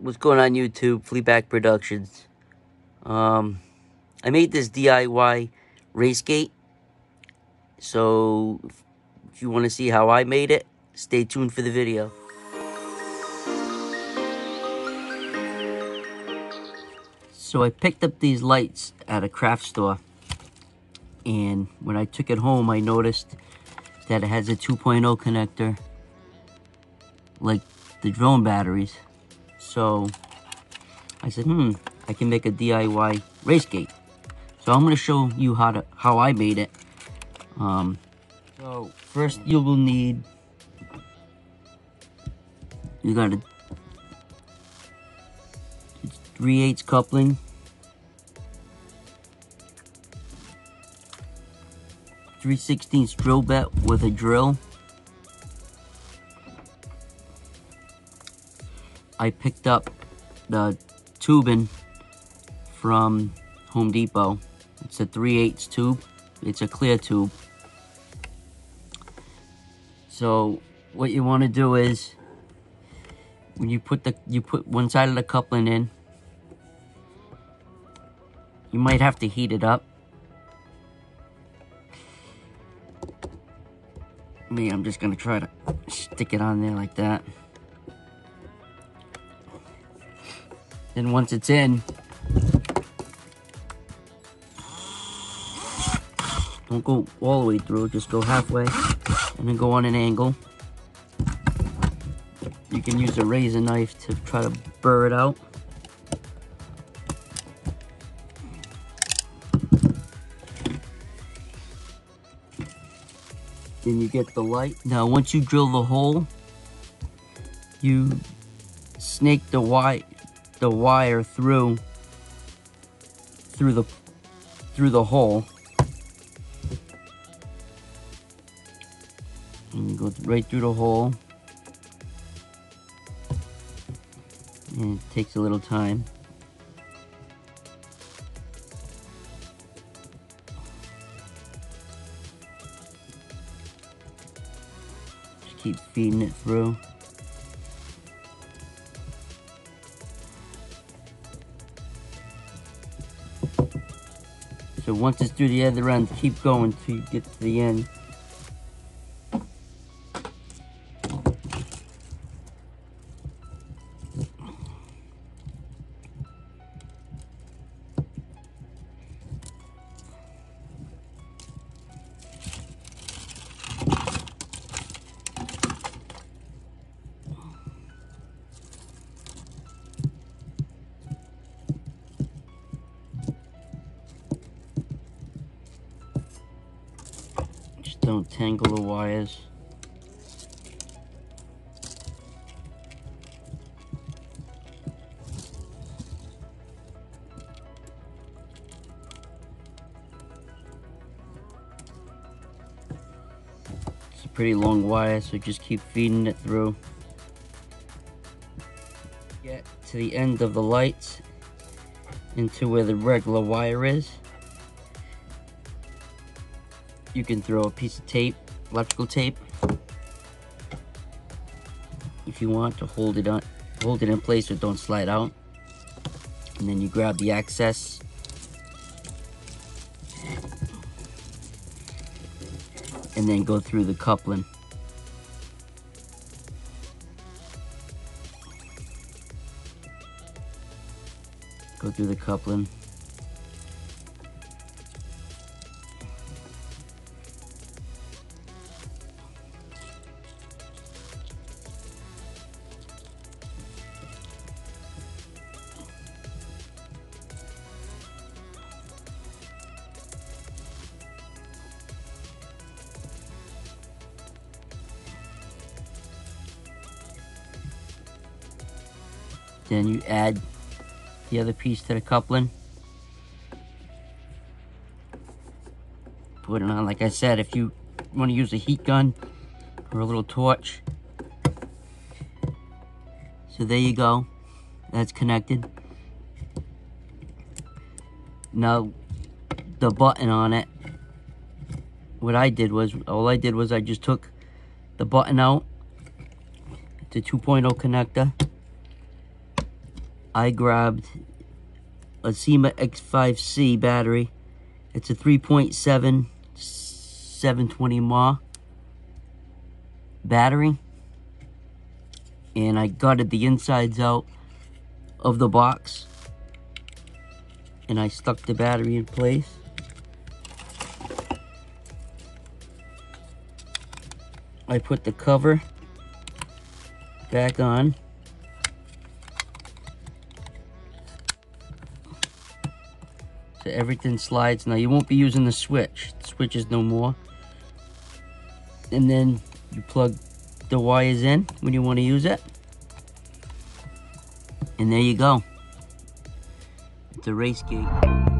what's going on YouTube? Fleabag Productions. Um, I made this DIY race gate. So, if you want to see how I made it, stay tuned for the video. So I picked up these lights at a craft store. And when I took it home, I noticed that it has a 2.0 connector. Like the drone batteries. So I said, hmm, I can make a DIY race gate. So I'm gonna show you how to how I made it. Um, so first you will need you got a 3 8 coupling. 3 16 drill bit with a drill. I picked up the tubing from Home Depot. It's a 3 8 tube. It's a clear tube. So what you want to do is when you put the you put one side of the coupling in, you might have to heat it up. Me, I'm just gonna try to stick it on there like that. Then once it's in, don't go all the way through, just go halfway and then go on an angle. You can use a razor knife to try to burr it out. Then you get the light. Now once you drill the hole, you snake the white the wire through through the through the hole. And go right through the hole. And it takes a little time. Just keep feeding it through So once it's through the other end, keep going till you get to the end. Don't tangle the wires. It's a pretty long wire, so just keep feeding it through. Get to the end of the lights into where the regular wire is you can throw a piece of tape, electrical tape, if you want to hold it on, hold it in place so it don't slide out. And then you grab the access. And then go through the coupling. Go through the coupling. Then you add the other piece to the coupling. Put it on, like I said, if you want to use a heat gun or a little torch. So there you go. That's connected. Now, the button on it, what I did was, all I did was I just took the button out, the 2.0 connector, I grabbed a Syma X5C battery. It's a 3.7 720 mAh battery. And I gutted the insides out of the box. And I stuck the battery in place. I put the cover back on. Everything slides. Now you won't be using the switch. The switch is no more. And then you plug the wires in when you want to use it. And there you go. It's a race gate.